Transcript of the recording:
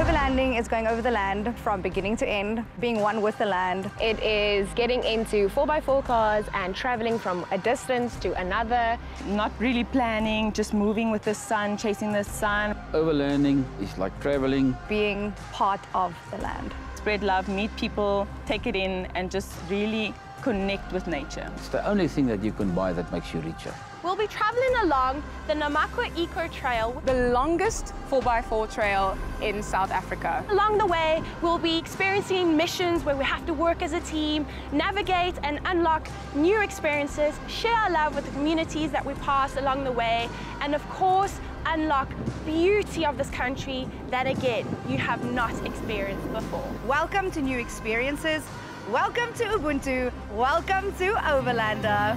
Overlanding is going over the land from beginning to end, being one with the land. It is getting into 4x4 cars and traveling from a distance to another. Not really planning, just moving with the sun, chasing the sun. Overlanding is like traveling. Being part of the land. Spread love, meet people, take it in, and just really connect with nature. It's the only thing that you can buy that makes you richer. We'll be traveling along the Namakwa Eco Trail. The longest 4x4 trail in South Africa. Along the way, we'll be experiencing missions where we have to work as a team, navigate and unlock new experiences, share our love with the communities that we pass along the way, and of course, unlock beauty of this country that again, you have not experienced before. Welcome to new experiences. Welcome to Ubuntu. Welcome to OvaLandr.